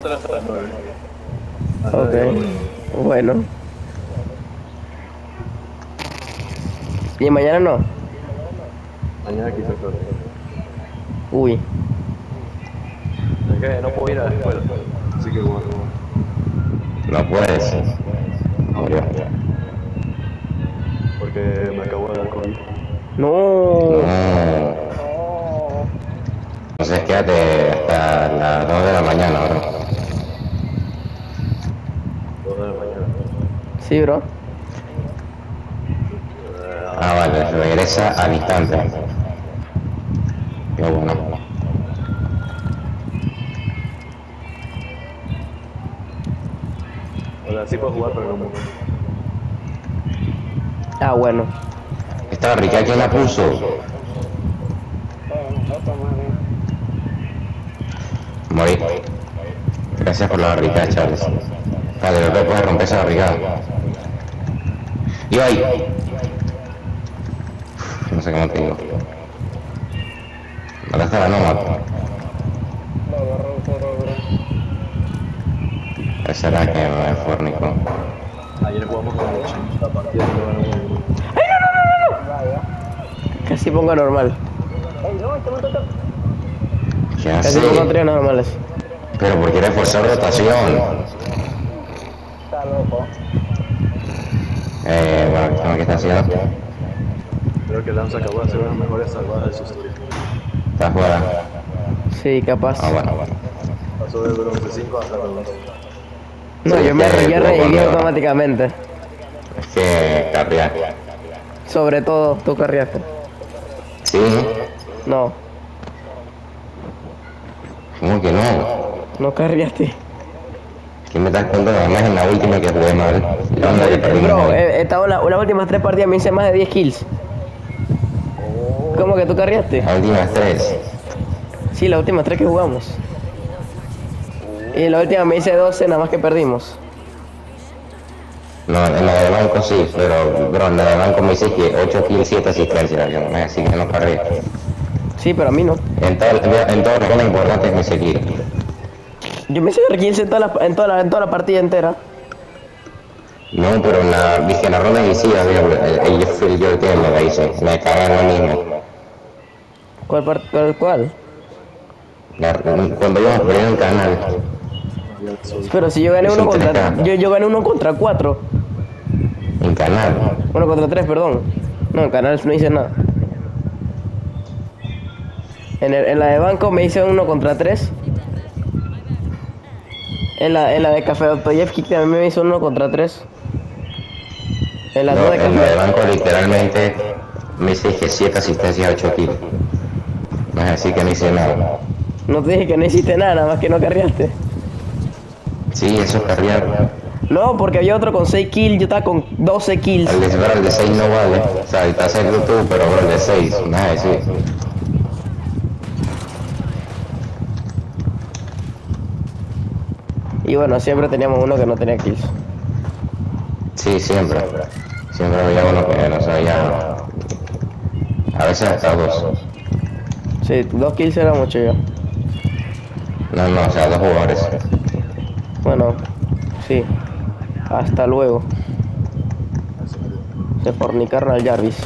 hasta las 9. Ok. Bueno. ¿Y mañana no? Mañana quizás. Uy. Que no puedo ir a la escuela. Así que bueno. No puedes. Murió. Porque me acabo de dar COVID. No. No. Entonces quédate hasta las 2 de la mañana, bro. 2 de la mañana. Sí, bro. Ah, vale, regresa al instante. Qué bueno. O sea, sí puedo jugar, pero no mucho. Ah, bueno. Esta barrica, ¿quién la puso? Morí. Gracias por la barrica, Charles. Vale, no te puedes romper esa barricada. Y ahí. No sé cómo te digo. Ahora está la nómada. Esa era que me fornicó. Ayer jugamos con los chinos la partida y no ganamos. Casi pongo normal. ¿Qué Casi hace? pongo tres normales. Pero porque quiere forzar rotación. Eh, bueno, ¿cómo que está haciendo? Creo que Lance acabó de hacer una mejores salvadas de su historia. Está fuera. Sí, capaz. Ah, bueno, bueno. Pasó de bronce 5 hasta bronce. No, yo me Sí, yo sí, reviví automáticamente. Es que carrear. Sobre todo, tú carriaste. Sí, No, ¿cómo que no? no carriaste. ¿Qué me estás contando? Además en la última que jugué mal. La onda que perdí. Bro, he estado en la- las últimas tres partidas me hice más de 10 kills. ¿Cómo que tú carriaste? La última tres. Sí, las últimas tres que jugamos. Y la última me hice 12, nada más que perdimos. No, en la de banco sí, pero, bro, en la de banco me hice que 8 kills, 7 asistencias, yo, así que no cargué. Sí, pero a mí no. En, todo, en todos los juegos importantes me hice kill. Yo me hice 15 en toda la, en toda la, en toda la partida entera. No, pero en la, dije, en la ronda inicial, el, el yo que me la hice, me en lo mismo. ¿Cuál par- cuál? cuál? La- cuando perdiendo el canal, Pero si yo gané uno un contra... 3K. Yo, yo gané uno contra cuatro. en canal, Uno contra tres, perdón. No, en canal no hice nada. En, el- en la de banco me hice uno contra tres. En la, en la de Café Dostoyevsky también me hizo uno contra tres. En la no, de en la de banco literalmente me hice que 7 asistencias, 8 kills. No es así que no hice nada. No te dije que no hiciste nada, nada más que no carriaste. Sí, eso es carrear. No, porque había otro con 6 kills, yo estaba con 12 kills. El de, el de 6 no vale. O sea, el hacer tú, pero el de 6, nada sí. Y bueno, siempre teníamos uno que no tenía kills. Sí, siempre. Siempre había uno que no sabía. A veces hasta dos. Sí, dos kills era mucho ya. No, no, o sea, dos jugadores. Bueno, sí. Hasta luego. Se fornicaron al Jarvis.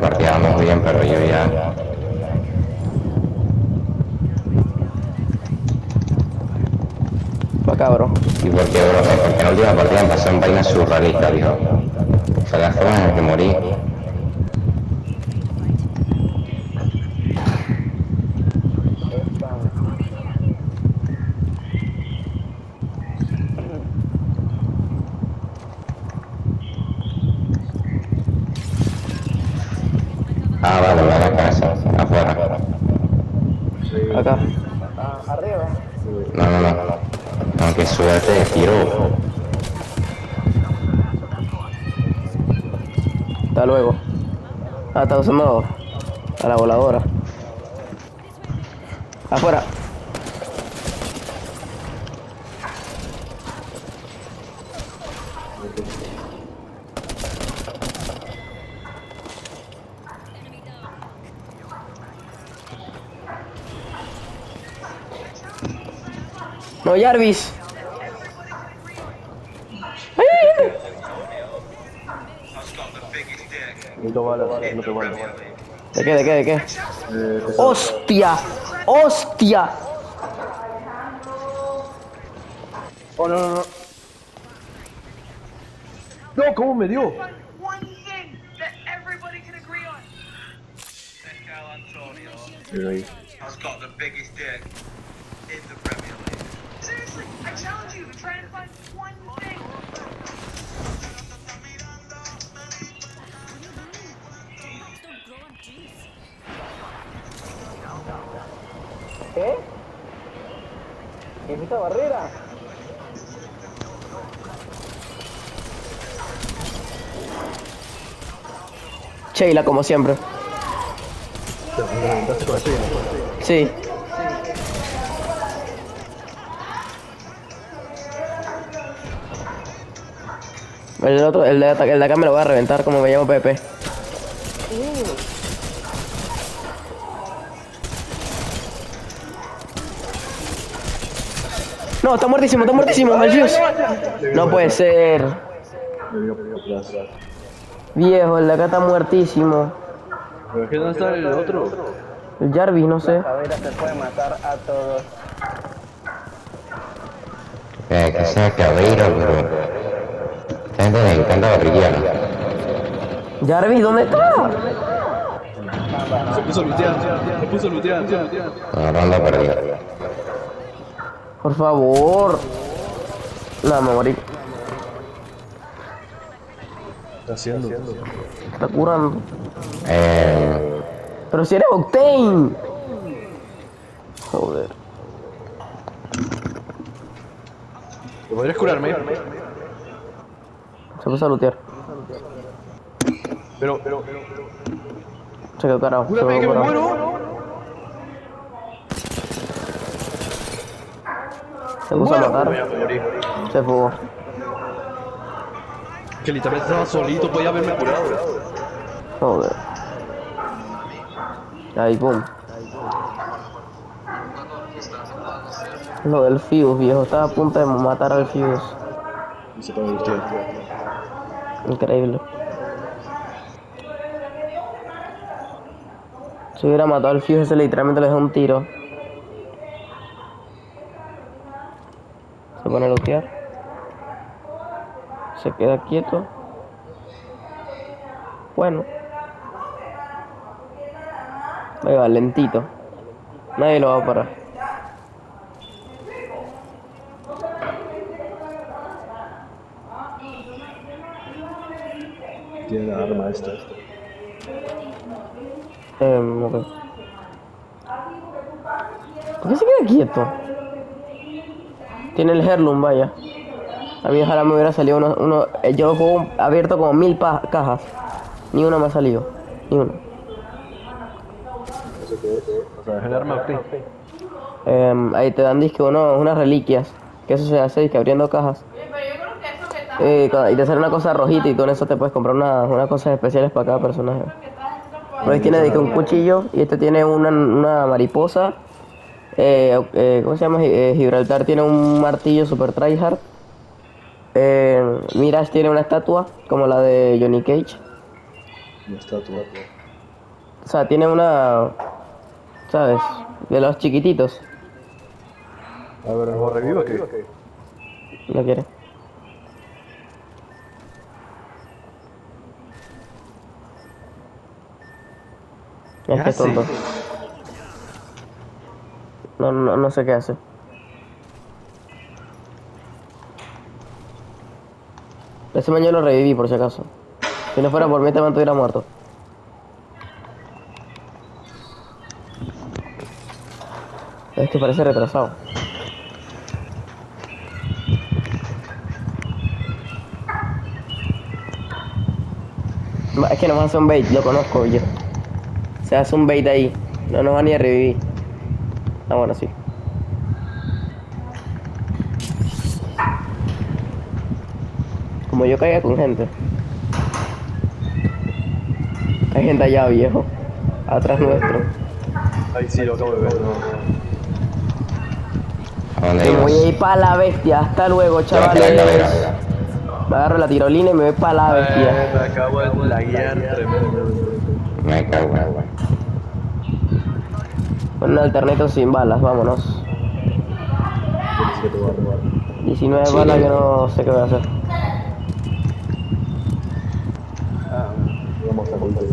Partida vamos bien, pero yo ya. Bro. ¿Y por qué, bro? Porque en la última partida me pasó en vainas surrealistas, dijo. O sea, las formas en las que morí. Acuérdate de tiro. Hasta luego. Ah, está usando a la voladora. Afuera. No, Jarvis. Qué, de qué, de qué? Eh, ¡Hostia! ¡Hostia! Oh, no, no, no. No, ¿cómo me dio? one thing that everybody can agree on. Cal Antonio Mira ahí. has got the biggest dick in the Premier League. Seriously, I challenge you to try and find one thing. ¿Qué? ¿Qué es esta barrera? Sheila, como siempre. Sí. El otro, el de, el de acá me lo voy a reventar como me llamo Pepe. No, está muertísimo, está muertísimo, Malchus. No puede ser. Viejo, el de acá está muertísimo. Pero es que no está el otro. El Jarvis, no sé. Eh, que sea cabrero, pero... Encanta barriguear. Jarvis, ¿dónde está? Se puso a lutear, se puso a lutear. lutear. Agarrando perdida. Por favor. Me morí. ¿Qué está haciendo? Está curando. Eh... Pero si eres Octane. Joder. ¿Te podrías curarme? Se puso a lootear. Pero, pero, pero... Se quedó carajo. Se ¡Cúrame, quedó que me carajo. muero! Se puso a matar. Se fugó. Que literalmente estaba solito, podía haberme curado. Joder. Ahí, pum. Lo del Fuse, viejo. Estaba a punto de matar al Fuse. Y se pone a lutear. Increíble. Si hubiera matado al Fuse, ese literalmente le dejó un tiro. A lootear. Se queda quieto. Bueno. Ahí va, lentito. Nadie lo va a parar. Tiene la arma esta. Eh, ok. ¿Por qué se queda quieto? Tiene el Herlum, vaya. A mí ojalá me hubiera salido uno... uno eh, yo juego abierto como mil pa- cajas. Ni una me ha salido. Ni una. O sea, es el arma. Em, ahí te dan disque uno, unas reliquias. Que eso se hace disque abriendo cajas. Eh, y te sale una cosa rojita y con eso te puedes comprar una- unas cosas especiales para cada personaje. Pues tiene un cuchillo y este tiene una, una mariposa. Eh, eh, ¿Cómo se llama? Eh, Gibraltar tiene un martillo super tryhard. Eh, Mirage tiene una estatua como la de Johnny Cage. Una estatua. O sea, tiene una... ¿Sabes? De los chiquititos. A ver, ¿nos reviva qué? No quiere. Es que tonto. No, no, no sé qué hace. Ese yo lo reviví por si acaso. Si no fuera por mí, este man estuviera muerto. Es que parece retrasado. Es que nos hace un bait, lo conozco yo. Se hace un bait ahí. No nos va ni a revivir. Ah, bueno, sí. Como yo caiga con gente. Hay gente allá, viejo. Atrás nuestro. Ahí sí, lo acabo de ver. No. ¿A dónde Me voy a ir para la bestia. Hasta luego, chavales. Me agarro la tirolina y me voy para la bestia. Eh, me acabo de laguear tremendo. Me cago en un alternito sin balas, vámonos. Yo que te voy a robar. 19 Sí. balas que no sé qué voy a hacer. Ah, vamos a contar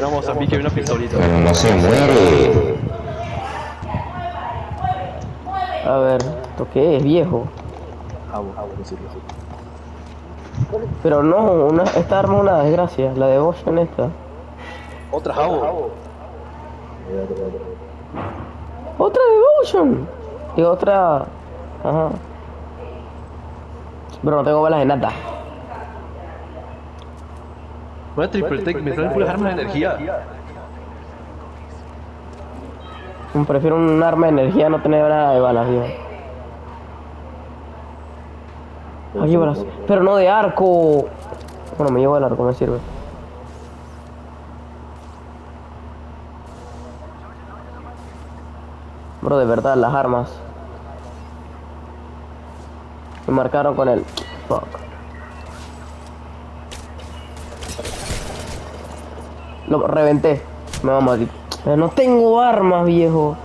Vamos a mí que hay una pistolita. Pero no se muere. A ver, ¿esto qué es, viejo? Jabo, jabo, no sirve. Pero no, una, esta arma es una desgracia, la de en esta. Otra jabo. ¡Otra Devotion! Y otra... Ajá. Pero no tengo balas de nada. Una triple tech, me traen puras armas de energía. Prefiero un arma de energía a no tener nada de balas, viejo. Aquí balas. Pero no de arco. Bueno, me llevo el arco, me sirve. Bro, de verdad, las armas. Me marcaron con el... Fuck. Lo reventé. Me vamos a morir. No tengo armas, viejo.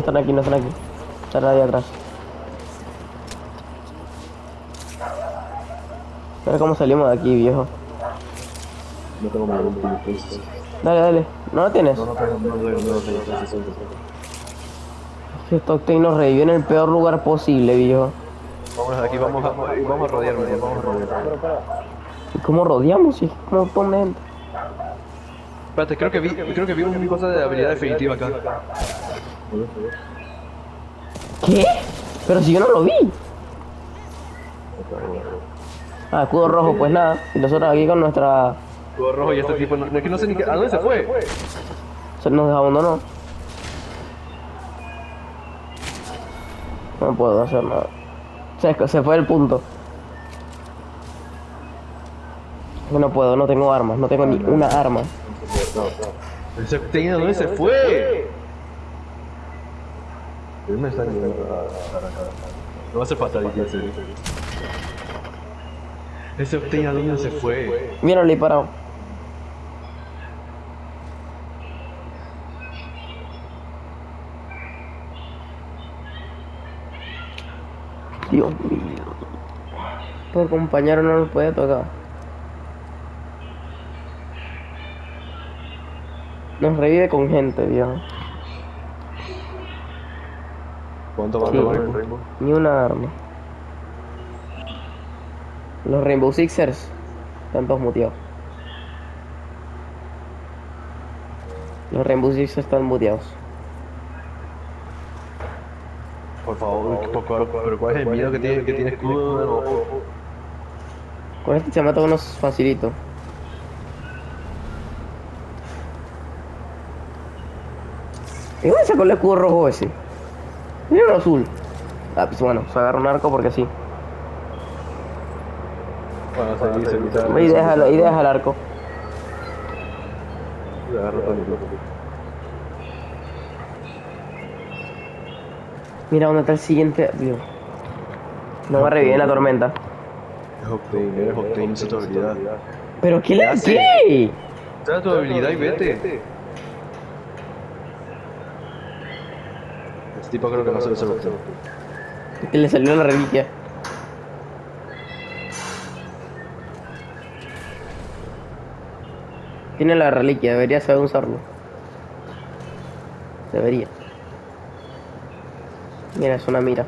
No están aquí, no están aquí. Están ahí atrás. A ver cómo salimos de aquí, viejo. No tengo pulso. Dale, dale. ¿No lo tienes? No, no tengo, no tengo, no tengo, Octane nos revivió en el peor lugar posible, viejo. Vamos de aquí, vamos a, vamos a rodearme, vamos a rodearme. ¿Y cómo rodeamos? Si es un montón de gente. Espérate, creo que vi, creo que vi una cosa de habilidad definitiva acá. ¿Qué? Pero si yo no lo vi. Ah, escudo rojo, pues nada. Y nosotros aquí con nuestra... Todo rojo y este tipo, no, es que no sé ni qué, ¿a dónde se fue? Se nos abandonó. No puedo hacer nada. Se, se fue el punto. Yo no puedo, no tengo armas, no tengo ni una arma. Ese Octane, ¿a dónde se fue? ¿Dónde está el No va a ser fatality ese. Ese Octane, ¿a dónde se fue? Mira, le he parado. Dios mío. Por compañero no nos puede tocar. Nos revive con gente, viejo. ¿Cuánto va a tomar el Rainbow? Ni una arma. Los Rainbow Sixers están todos muteados. Los Rainbow Sixers están muteados. Por favor, por favor, pero ¿cuál es el miedo que tiene, que tiene escudo? Con este chamato nos facilito. ¿Y dónde sacó el escudo rojo ese? Mira el azul. Ah, pues bueno, se agarra un arco porque sí. Bueno, se dice, y déjalo, y deja el arco. Agarro todo el. Mira dónde está el siguiente. Dios. No va a revivir en la tormenta. Es Octane, eres Octane, esa es tu habilidad. ¿Pero qué le hace? qué? Trae tu habilidad y vete. Este tipo creo que no ser Octane. Que le salió la reliquia. Tiene la reliquia, debería saber usarlo. Debería. Mira, es una mira.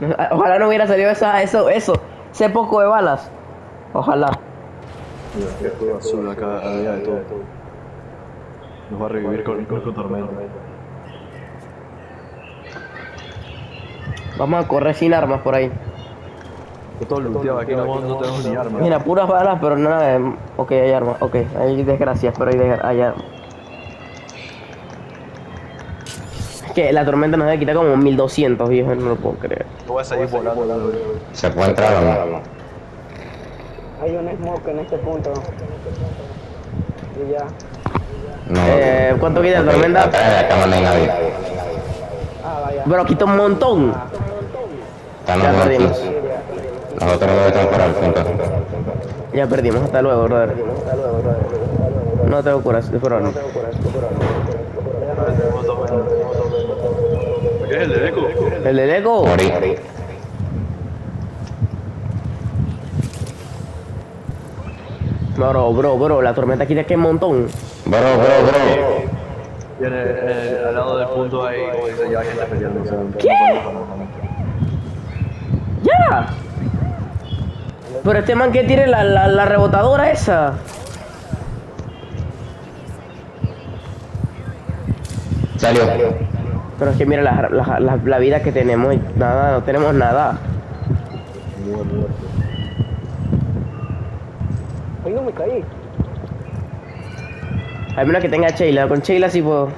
Ojalá no hubiera salido esa, eso, eso. Ese poco de balas. Ojalá. Mira, azul acá, de todo. Nos va a revivir con, con, con tormenta. Vamos a correr sin armas por ahí. Está todo looteado aquí, no, no tenemos ni armas. Mira, puras balas, pero nada de... Ok, hay armas. Ok, hay desgracias, pero hay, hay armas. Es que la tormenta nos debe quitar como 1200, viejo. No lo puedo creer. Yo voy a salir volando. ¿Se puede entrar o no? Hay un smoke en este punto. Y ya. No. Eh, ¿cuánto tormenta? Atrás de la cama no hay nadie. Bro, quita un montón. Ya aquí. perdimos. Fuera del punto. Ya perdimos, hasta luego, brother. No te curas, de por ahora. ¿Qué es el de Eco? El del eco. Morí. Bro, bro, bro, la tormenta quita que un montón. Bro, bro, bro. Y en el- en el- al lado del punto hay, como dice, ya gente peleando. o sea, ¿Qué? ¡Ya! Pero este man que tire la, la, la rebotadora esa. Salió. Pero es que mira la, la, la, la vida que tenemos. Nada, no tenemos nada. Ay, no me caí. Al menos que tenga Sheila. Con Sheila sí puedo.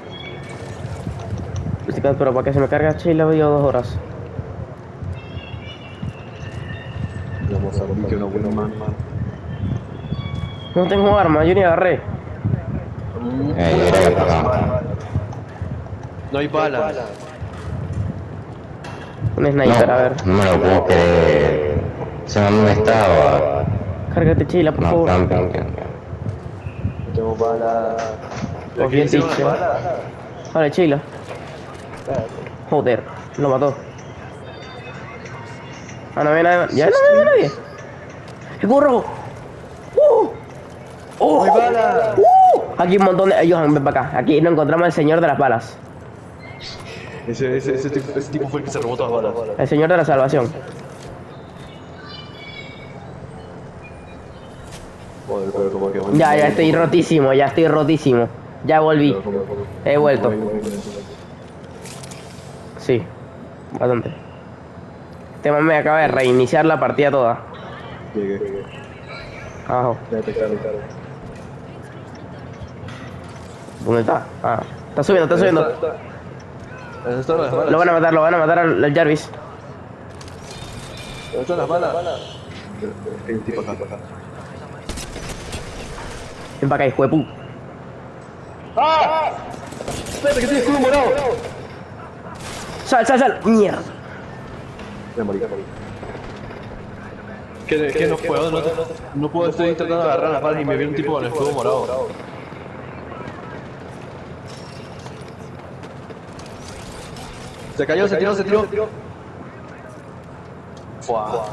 Pero para que se me cargue Sheila voy yo dos horas. Vamos a ver que no bueno, man. No tengo arma, yo ni agarré. Eh, para acá. No hay balas. Un sniper, a ver. No, no me lo puedo creer. Se me estaba. Cárgate Sheila, por No, favor. No tengo balas. Confía en ti, ¿Quién tiene Sheila. balas? Vale, Sheila. Joder, lo mató. Ah, no ve nadie. Ya no ve nadie. ¡El burro! ¡Uh! ¡Uh! ¡Uh! Aquí un montón de. Johan, ven para acá. Aquí nos encontramos al señor de las balas. Ese, ese, ese, tipo, ese tipo fue el que se robó todas las balas. El señor de la salvación. Joder, pero como que... Ya, ya estoy rotísimo, ya estoy rotísimo. Ya volví. He vuelto. Sí, bastante. Este man me acaba de reiniciar la partida toda. Llegué. Abajo. ¿Dónde está? Ah, está subiendo, está subiendo. Lo van a matar, lo van a matar al, al Jarvis. ¿Dónde están las balas? Hay un tipo acá. Ven para acá, hijo de pu. ¡Espérate que tiene escudo morado! Sal, sal, sal. Mierda. Ya morí, ya morí. ¿Qué, qué no puedo? No, no puedo, estoy intentando agarrar las balas y me viene un tipo con el escudo morado. Se cayó, se tiró, se tiró. Fua.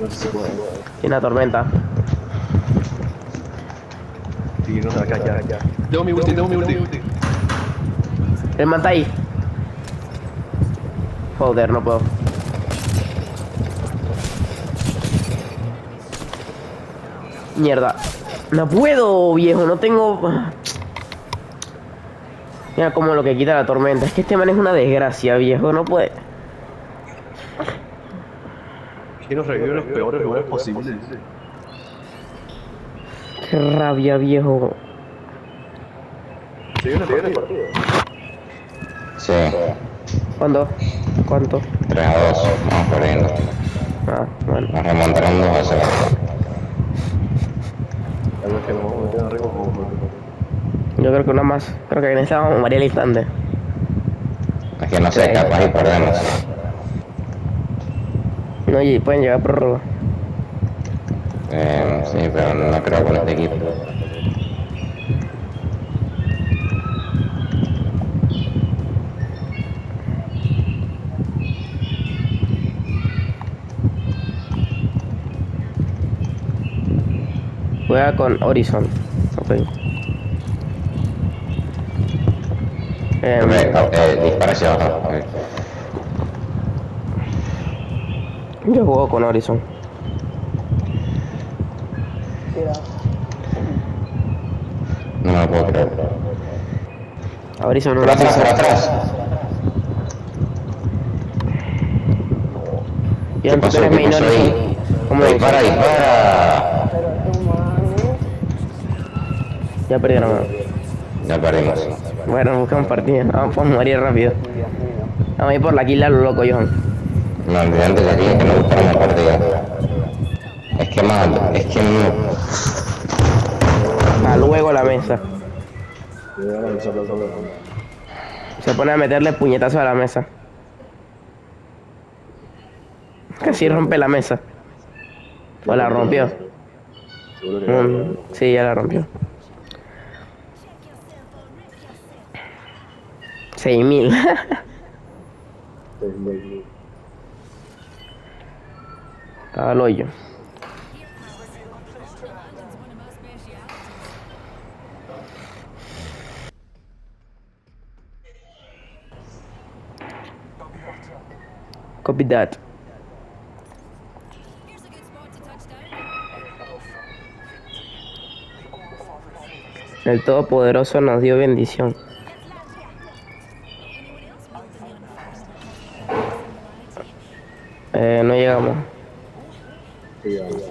No sé si se puede. Tiene una tormenta. Tirnos de acá, ya, ya. Tengo mi ulti, tengo mi ulti. El man está ahí. Joder, no puedo. Mierda. No puedo, viejo, no tengo... Mira como lo que quita la tormenta. Es que este man es una desgracia, viejo. No puede... Quiero revivir los peores lugares posibles. Qué rabia, viejo. ¿Sigue una partida? Sí. ¿Cuándo? ¿Cuánto? 3 a 2. Vamos perdiendo. Ah, bueno. Nos remontaron 2 a 0. Algo que nos vamos a meter arriba como... Yo creo que una más. Creo que necesitábamos María al instante. Es que no sé, capaz y perdemos. No, y pueden llegar prórroga. Eh, sí, pero no creo con este equipo. Juega con Horizon. Ok. Em, Eh, eh, dispara hacia abajo. Yo juego con Horizon. Horizon no Por lo atrás, por atrás. ¿Qué antes pasó? ¿Qué pasó ahí? ¿Cómo Dispara, dispara. Pero tu mano. Ya perdieron. Ya perdimos. Bueno, buscamos partida. Vamos a morir rápido. Vamos a ir por la kill a lo loco, Johan. No, olvidante de aquí que no buscaron la partida. Es que normal, es que no. A luego la mesa. Yo voy a analizar la tabla. Se pone a meterle puñetazos a la mesa. Casi rompe la mesa. O la rompió. Mm, sí, ya la rompió. 6000. Sí, Estaba al hoyo. Copy that. El Todopoderoso nos dio bendición. Eh, no llegamos. Sí, ya, ya.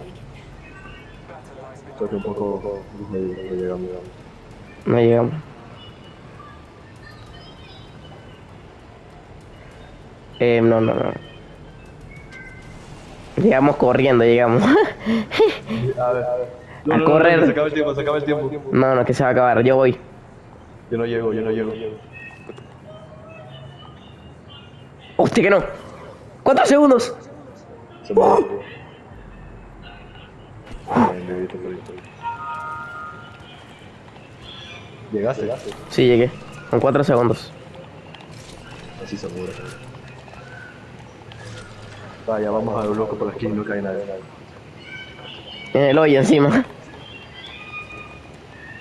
Un poco no llegamos. No llegamos. Eh, no, no, no. Llegamos corriendo, llegamos. A ver, a ver. A correr. Se acaba el tiempo, se acaba el tiempo. no, no, que se va a acabar. Yo voy. Yo no llego, yo no llego. Hostia, que no. ¡Cuatro segundos! Se grito. Llegaste, llegaste. Sí, llegué. Con cuatro segundos. Así se muere. Vaya, vamos a lo loco por esquina y no cae nadie. En el hoyo encima.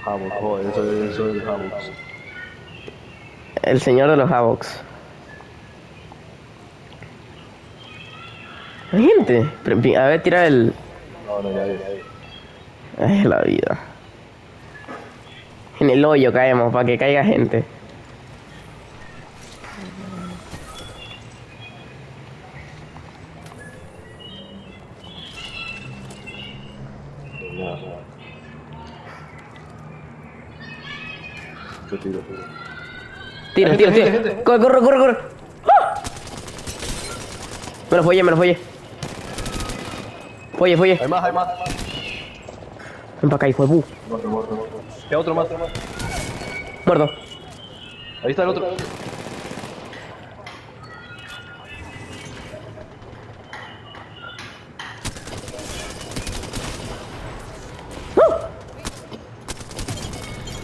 Hammock, joder, eso, eso es el Hammock. El señor de los Havocs. Hay gente. A ver, tira el. No, no, ya, ya. Ay, la vida. En el hoyo caemos para que caiga gente. Tira, tira, tira. Corre, corre, corre, corre. ¡Ah! Me lo follé, me lo follé. Folle, folle. Hay más, hay más. Ven para acá, hijo de pu. Muerto, muerto, muerto. ¿Qué otro más? Muerto. Ahí está el otro.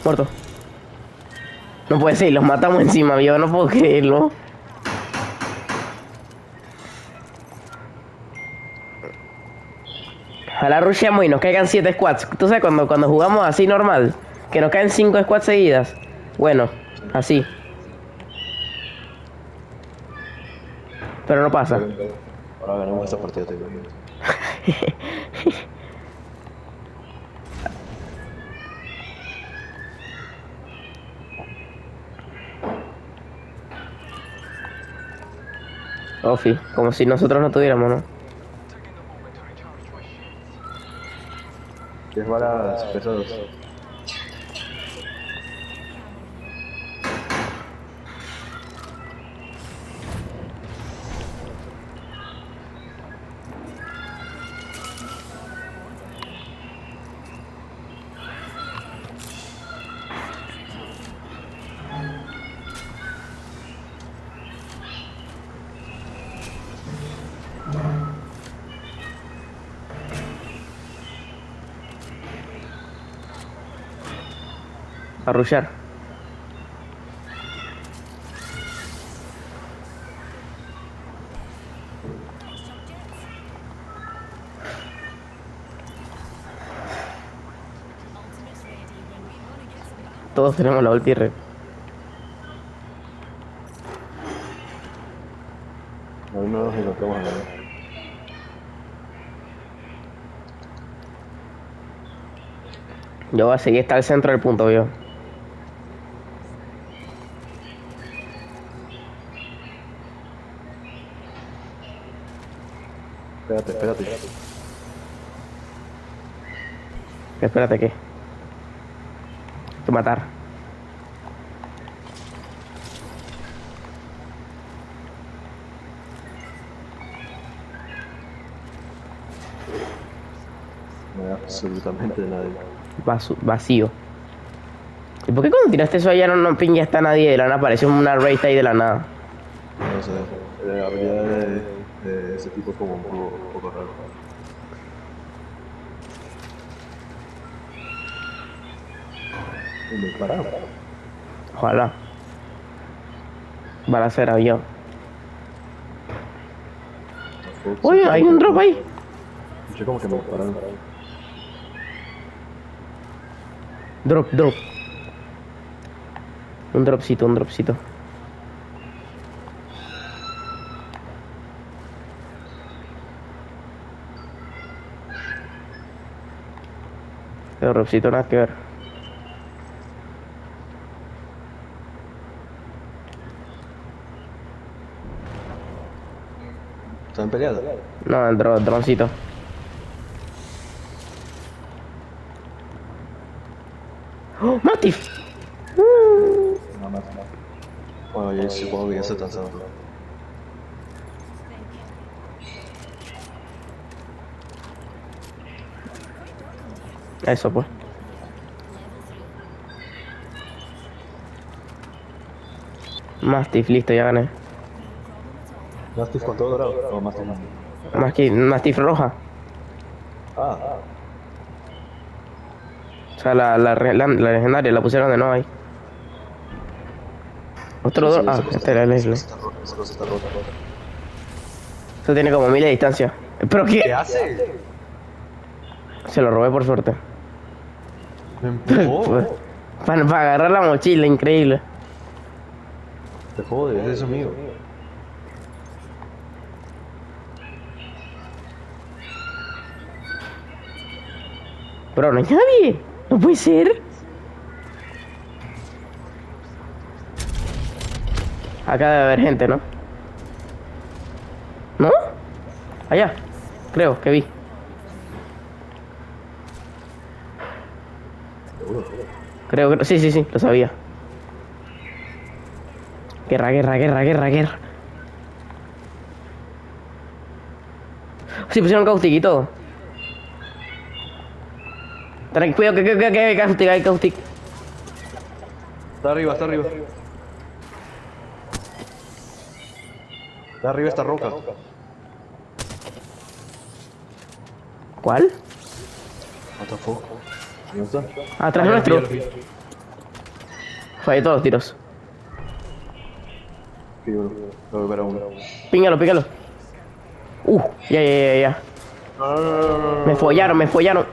Muerto. No puede ser, los matamos encima, yo no puedo creerlo. Ojalá rusheamos y nos caigan 7 squads. Tú sabes cuando, cuando jugamos así normal, que nos caen 5 squads seguidas. Bueno, así. Pero no pasa. Ahora ganamos esta partida, te Ofi, como si nosotros no tuviéramos, ¿no? Diez balas pesadas. Rushear. Todos tenemos la ulti red. Nos a. Yo voy a seguir hasta el centro del punto, yo. Espérate, espérate. Espérate, ¿qué? Que matar. No hay absolutamente nadie. Vasu- vacío. ¿Y por qué cuando tiraste eso allá no, no pinga está nadie de la nada? Apareció una raid ahí de la nada. No sé. La habilidad de, de ese tipo es como un poco, un poco raro. Me pararon. Ojalá. Balacera, yo. Oye, hay un drop ahí. Yo como que me pararon. Drop, drop. Un dropcito, un dropcito. El dropcito nada que ver. ¿Están peleados? No, el dro- droncito. ¡Oh, Mastiff! No, no, no. Bueno, ya supongo que ya se están salvando. Eso pues. Mastiff, listo, ya gané. ¿Mastiff con todo dorado? O Mastiff Mastiff. Mastiff roja. Ah, O sea, la, la, la, la legendaria la pusieron de nuevo ahí. Otro sí, dro- Ah, este era el Leslie. Eso tiene como mil de distancia. ¿Pero qué? hace? Se lo robé por suerte. Me empujó. Para, para agarrar la mochila, increíble. Te jode, es eso mío. Pero no hay nadie. No puede ser. Acá debe haber gente, ¿no? ¿No? Allá. Creo que vi. Creo que... Sí, sí, sí, lo sabía. Guerra, guerra, guerra, guerra, guerra. Sí, pusieron caustic y todo. Tranqui- Cuidado, que, que, que, que hay caustic, hay caustic. Está arriba, está arriba. Está arriba esta roca. ¿Cuál? What the fuck? ¿Dónde está? Atrás nuestro. lo vi, ya lo vi. Fallé todos los tiros. Píngalo, píngalo. Uh, ya, ya, ya, ya. No, no, no, no, no. Me follaron, me follaron.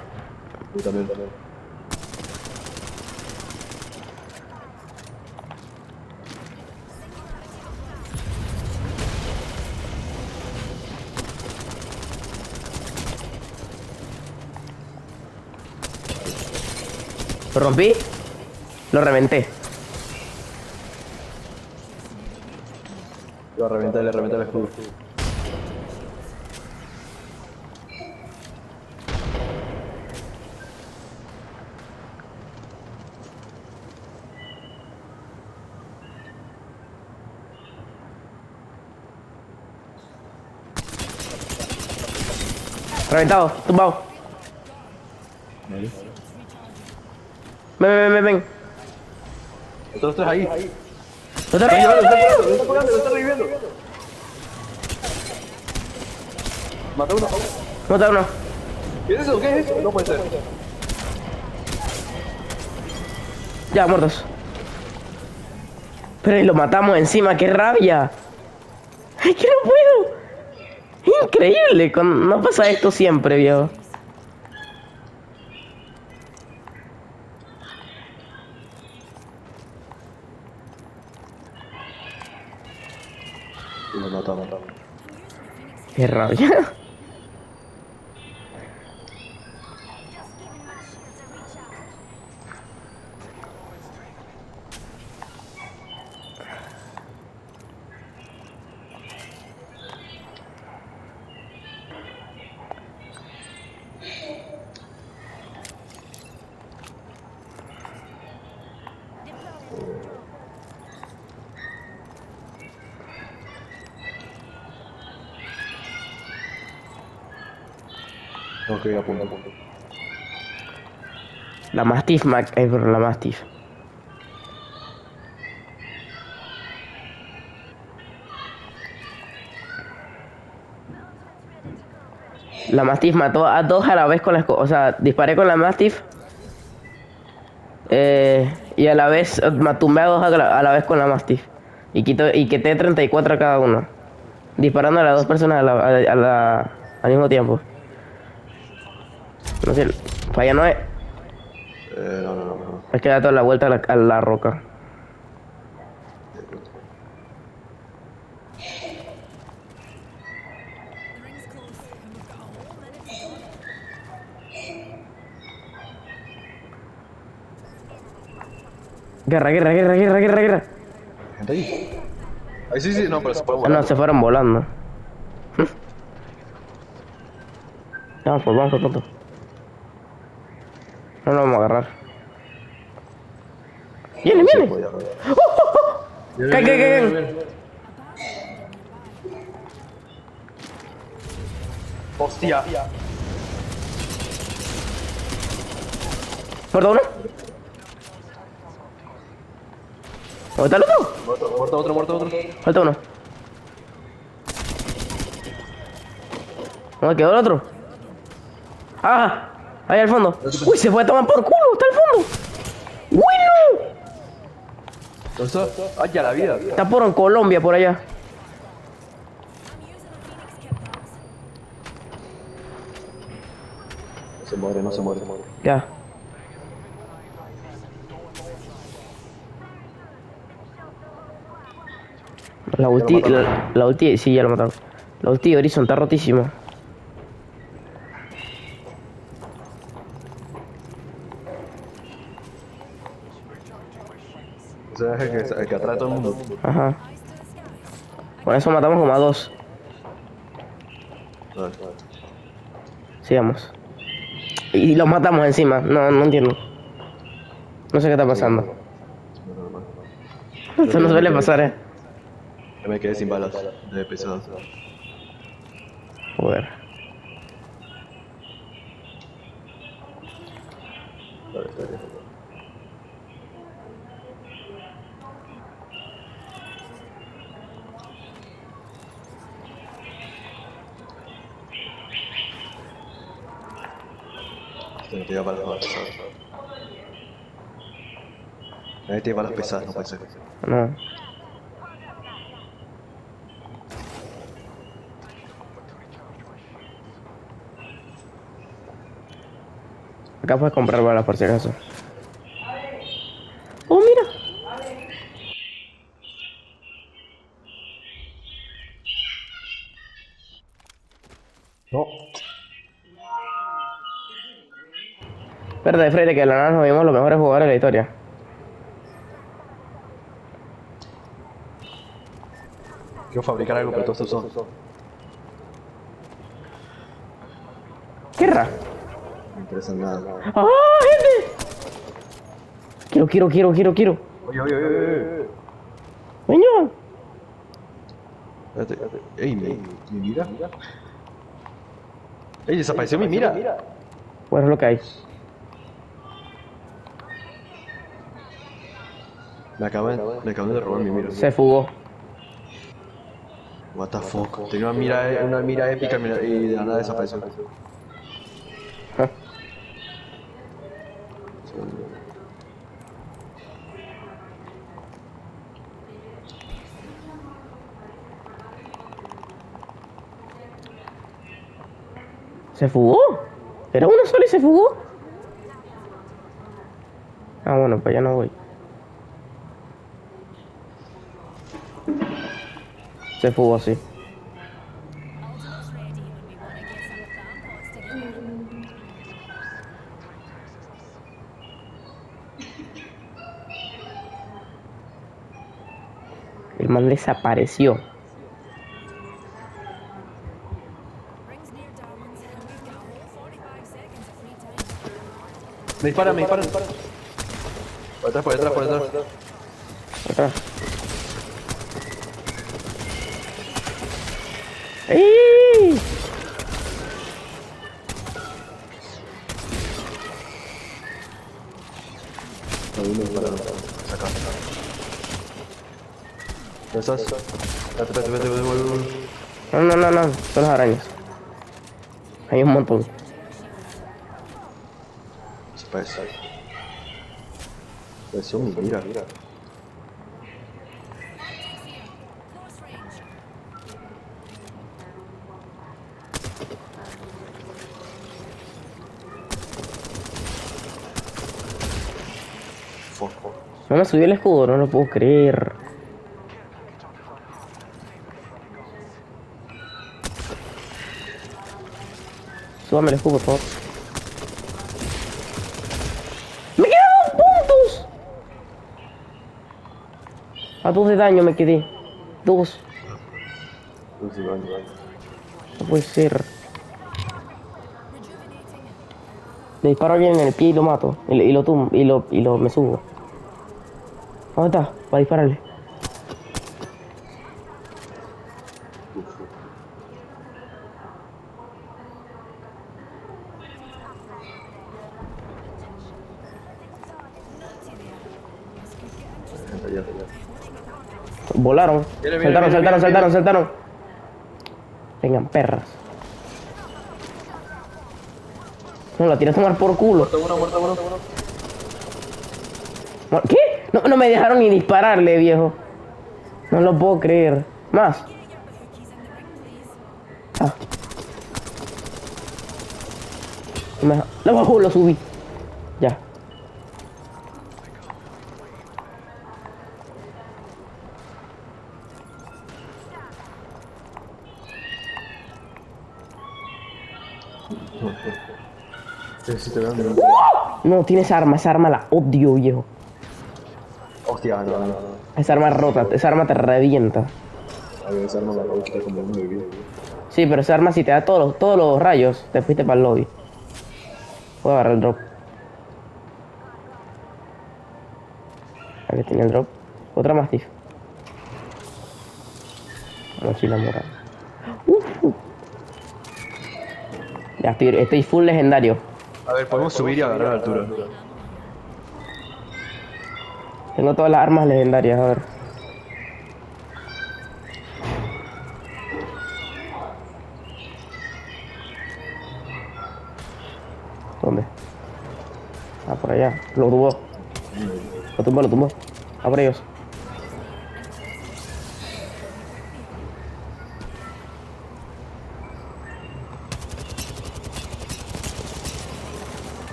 Yo también, también. Lo rompí. Lo reventé. A reventarle el escudo. Reventado, tumbado. Ven, ven, ven, ven. Otros tres ahí. ¡No te Lo está pegando, lo está pegando, lo está reviviendo. Mata uno. Mata uno. ¿Qué es eso? ¿Qué es eso? No puede ser. Ya, muertos. Pero y lo matamos encima, qué rabia. ¡Ay, que no puedo! Increíble, no pasa esto siempre, viejo. Y lo matamos. Qué rabia. La Mastiff, Mac. Eh, la Mastiff. La Mastiff mató a dos a la vez con la esco- O sea, disparé con la Mastiff. Eh, y a la vez eh, tumbé a dos a la, a la vez con la Mastiff. Y, quito, y quité 34 a cada uno. Disparando a las dos personas al mismo tiempo. No sé, falla no es. Eh, no, no, no, no. Es que da toda la vuelta a la, a la roca. Guerra, guerra, guerra, guerra, guerra, guerra. Gente ahí. Ay, sí, sí, no, pero se puede Ah, volar. no, se fueron volando. Vamos, vamos, tonto. No lo vamos a agarrar. ¡Viene, Sí, viene! podía haber. ¿Qué, qué, qué? Hostia. ¿Muerto uno? ¿Dónde está el otro? Muerto, muerto otro, muerto otro. Falta uno. ¿Dónde quedó el otro? ¡Ah! Ahí al fondo. ¡Uy, se fue a tomar por culo! ¡Está al fondo! ¡Bueno! Ay, ya la vida. Está por en Colombia, por allá. No se muere, no se muere. Ya. La ulti, la, la ulti, sí, ya lo mataron. La ulti de Horizon está rotísima. O sea, es el que, el que atrae a todo el mundo. Ajá. Con eso matamos como a dos. Vale. Sigamos. Y los matamos encima. No, no entiendo. No sé qué está pasando. Esto no suele pasar, eh. Me quedé sin balas de pesadas. Joder. Este no tiene balas pesadas. Nadie tiene balas pesadas, no puede ser. No. Acá puedes comprar balas por si acaso. Verde, Freire, que de la nada nos vimos los mejores jugadores de la historia. Quiero fabricar algo, pero todos son. ¡Guerra! No me interesan nada. ¡Ah, gente! Quiero, quiero, quiero, quiero, quiero. Oye, oye, oye, oye. Espérate, espérate. Ey, mi, mi mira. Ey, desapareció mi mira. Bueno, es lo que hay. Me acaban, me acaban de robar mi mira. Se fugó. What the fuck. Tenía una mira, una mira épica y de la nada desapareció. Ah. ¿Se fugó? ¿Era uno solo y se fugó? Ah, bueno, pues ya no voy. Se fugó, sí. El man desapareció. Me disparan, me disparan. Por detrás, por detrás, por detrás. Atrás. ¡Ay! para sacar. ¿No estás? No, no, no, no, son las arañas. Hay un montón. Se parece. Parece un mira, mira. No me subió el escudo, no lo puedo creer. Súbame el escudo, por favor. ¡Me quedan puntos! A dos de daño me quedé. Dos. No puede ser. Le disparo bien en el pie y lo mato. Y, lo- y lo tum y lo, y lo me subo. ¿Dónde está? Para dispararle. Volaron. Saltaron, saltaron, saltaron, saltaron. Vengan, perras. No, la tienes a tomar por culo. Muerto uno, muerto uno. Mu- ¿Qué? No, no me dejaron ni dispararle, viejo. No lo puedo creer. Más. Ah. Lo bajo, lo subí. Ya. No, tienes arma. Esa arma la odio, viejo. Hostia, no, no, no. Esa arma es rota. Esa arma te revienta. A ver, esa arma me quitar como de vida. Sí, pero esa arma si te da todos los, todos los rayos, te fuiste para el lobby. Puedo agarrar el drop. Aquí tiene el drop. Otra Mastiff. Mochila morada. Uf. Ya estoy, estoy full legendario. A ver, podemos subir y agarrar altura. Tengo todas las armas legendarias, a ver. ¿Dónde? Ah, por allá. Lo tumbó. Lo tumbó, lo tumbó. Ah, por ellos.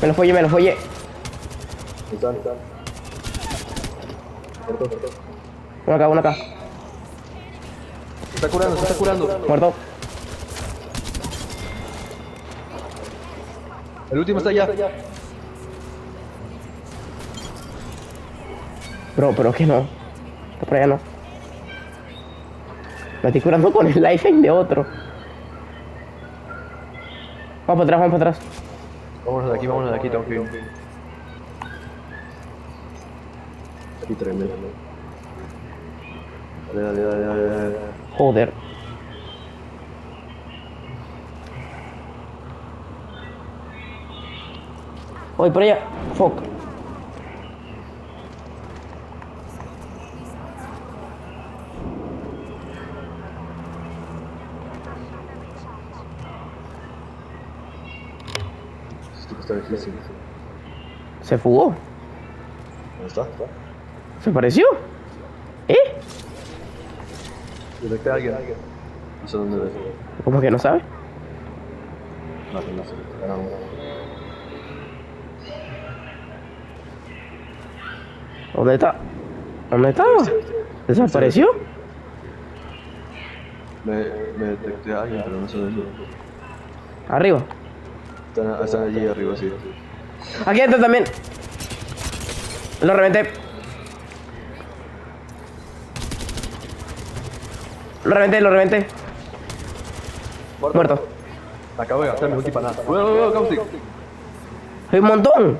Me lo follé, me lo follé. Están, están. Muerto, muerto. Uno acá, uno acá. Se está curando, se está curando. Muerto. El último está allá. Bro, pero que no. Está por allá no. Me estoy curando con el life de otro. Vamos para atrás, vamos para atrás. Aquí, vámonos de aquí, ir. Aquí tremendo. Dale, dale, dale, dale, dale. Joder. Voy por allá. Fuck. Está difícil. Se fugó. ¿Dónde está? ¿Está? ¿Se pareció? ¿Eh? Detecté a alguien. No sé dónde es. ¿Cómo que no sabe? No, no sé. ¿Dónde está? ¿Dónde estaba? ¿Desapareció? Me, me detecté a alguien, pero no sé dónde. Arriba. Están, están allí arriba, sí. Aquí está también. Lo reventé. Lo reventé, lo reventé. Muerto. Acabo de gastar mi ulti para nada. Caustic. Hay un montón.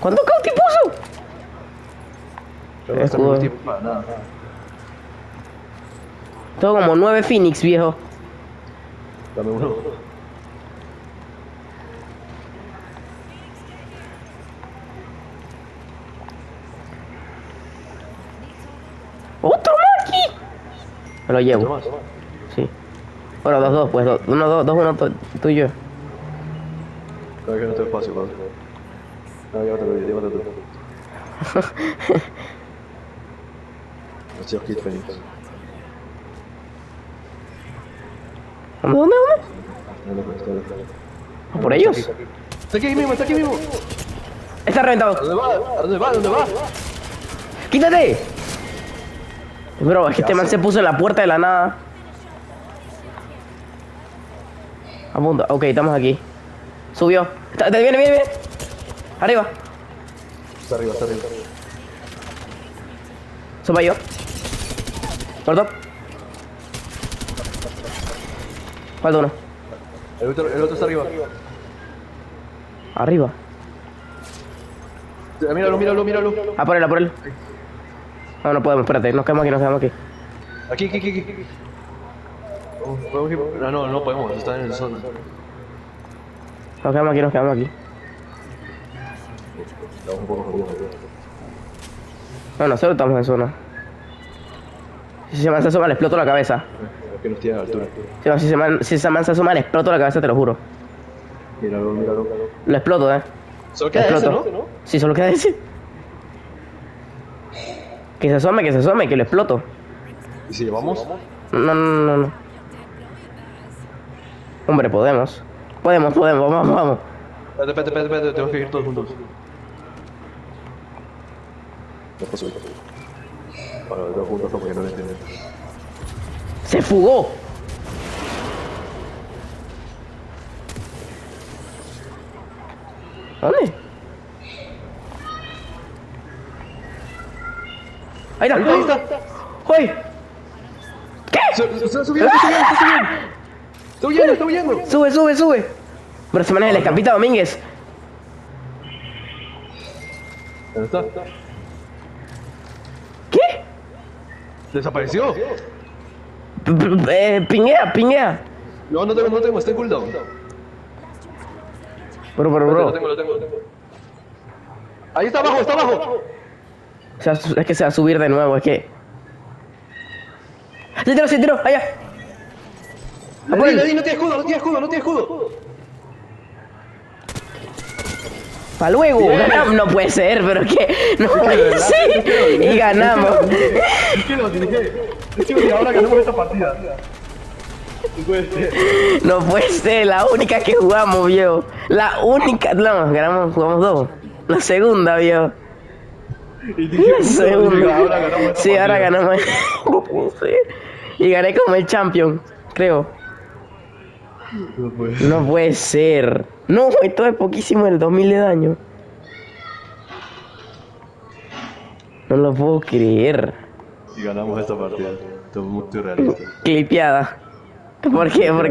¿Cuántos cauti puso? Acabo de gastar mi Escudo. ulti para nada. Tengo como nueve Phoenix, viejo. Dame uno. Me lo ¿Otro llevo. más? Sí. Bueno, dos, dos, pues. Dos, uno, dos, dos, uno, tú- y yo. Claro que no tengo espacio, padre. No, llévatelo, llévatelo tú. Kid Phoenix. ¿Dónde, dónde, dónde? Dale, pues, dale, dale. ¿A ¿Por ellos? Está aquí mismo, está aquí mismo. Está reventado. ¿A dónde va? ¿A dónde va? ¿A dónde va? ¡Quítate! Bro, es que este man se puso en la puerta de la nada. Apunta. Ok, estamos aquí. Subió. Está- viene, viene, viene. Arriba. Está arriba, está arriba. Sopa yo. Muerto. Falta uno. El otro, el otro está arriba. Arriba. Míralo, míralo, míralo. Ah, por él, ah, por él. No, no podemos, espérate. Nos quedamos aquí, nos quedamos aquí. Aquí, aquí, aquí, aquí. ¿podemos ir? No, no, no podemos, está en el zona. Nos quedamos aquí, nos quedamos aquí. Estamos un poco jodidos. No, nosotros estamos en zona. Si se man se asoma, le exploto la cabeza. Es que nos tiene a la altura. Si, se man, si se asoma, le exploto la cabeza, te lo juro. Míralo, míralo. Lo exploto, eh. Solo queda ese. ¿no? Sí, solo queda ese. Que se asome, que se asome, que lo exploto. ¿Y si llevamos? No, no, no, no. Hombre, podemos. Podemos, podemos, vamos, vamos. Espérate, espérate, espérate, espérate, tenemos que ir todos juntos. No puedo subir. Bueno, todos juntos no, porque no lo entienden. ¡Se fugó! ¿Dónde? Ahí está. Ahí está, ¡Uy! ¿Qué? Está subiendo, está subiendo, está huyendo. Sube, sube, sube. Pero se maneja el escapita Domínguez. ¿Dónde está? ¿Qué? ¿Desapareció? Eh, pinguea, pinguea. No, no tengo, no tengo, está en cooldown. Bro, bro, Lo bro. tengo, lo tengo, lo tengo. Ahí está abajo, está abajo. O sea, es que se va a subir de nuevo, es que. ¡Se tiró, se tiró! ¡Allá! No tiene escudo, no tiene escudo, no tiene escudo. ¡Pa' luego! Ganamos. No puede ser, pero que. No puede ser. Y ganamos. Es que lo dije. Es que ahora ganamos esta partida. No puede ser. No puede ser, la única que jugamos, viejo. La única. No, ganamos, jugamos dos. La segunda, viejo. Y dije, segunda. ahora ganamos Sí, ahora ganamos. No. Y gané como el champion, creo. No puede ser. No puede ser. No, esto es poquísimo el 2000 de daño. No lo puedo creer. Y ganamos esta partida. Esto es muy surrealista. Clipeada. ¿Por qué? Porque